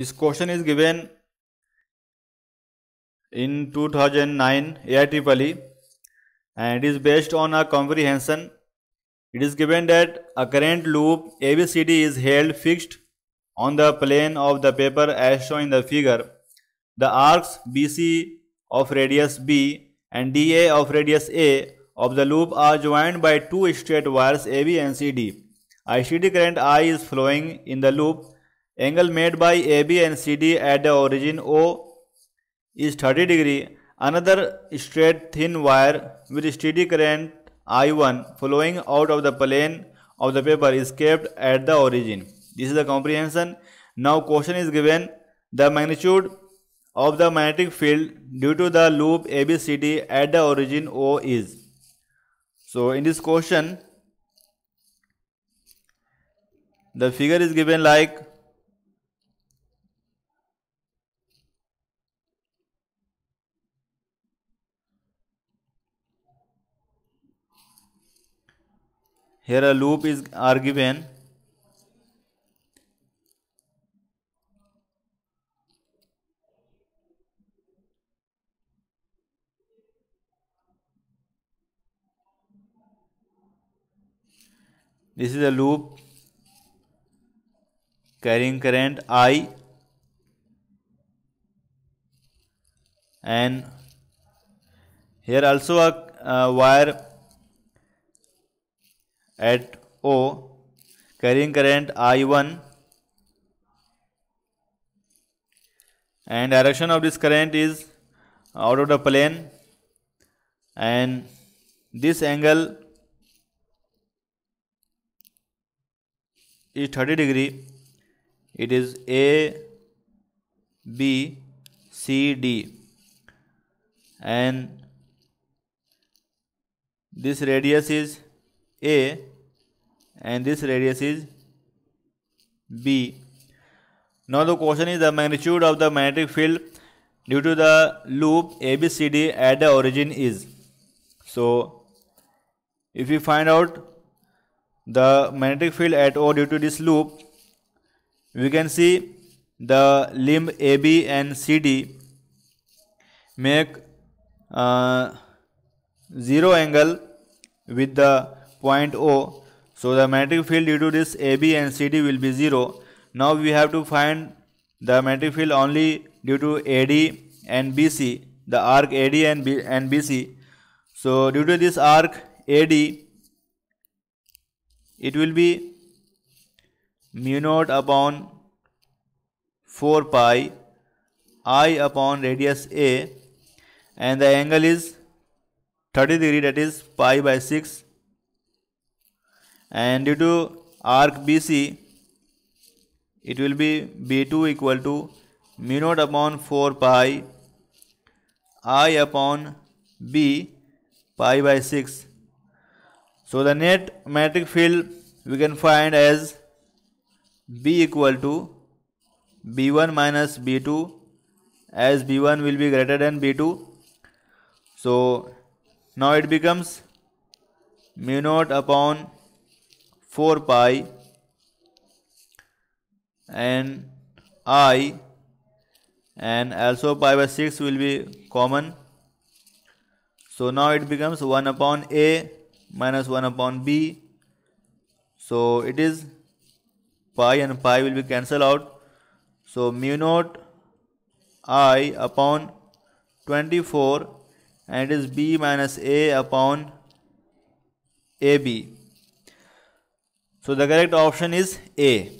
This question is given in 2009 AIEEE and it is based on a comprehension. It is given that a current loop ABCD is held fixed on the plane of the paper as shown in the figure. The arcs BC of radius B and DA of radius A of the loop are joined by two straight wires AB and CD. A steady current I is flowing in the loop Angle made by AB and CD at the origin O is 30 degree. Another straight thin wire with steady current I1 flowing out of the plane of the paper is kept at the origin. This is the comprehension. Now question is given the magnitude of the magnetic field due to the loop ABCD at the origin O is. So in this question the figure is given like here a loop is are given. This is a loop carrying current I and here also a uh, wire at O carrying current I1 and direction of this current is out of the plane and this angle is 30 degree. It is A B C D and this radius is A and this radius is B. Now the question is the magnitude of the magnetic field due to the loop ABCD at the origin is. So if we find out the magnetic field at O due to this loop, we can see the limb AB and CD make uh, zero angle with the point O so the magnetic field due to this AB and CD will be 0. Now we have to find the magnetic field only due to AD and BC, the arc AD and, B, and BC. So due to this arc AD, it will be mu naught upon 4 pi I upon radius A and the angle is 30 degree that is pi by 6 and due to arc BC it will be B2 equal to mu naught upon 4 pi I upon B pi by 6. So the net magnetic field we can find as B equal to B1 minus B2 as B1 will be greater than B2. So now it becomes mu naught upon 4 pi and i and also pi by 6 will be common. So now it becomes 1 upon a minus 1 upon b. So it is pi and pi will be cancelled out. So mu naught i upon 24 and it is b minus a upon ab so the correct option is A.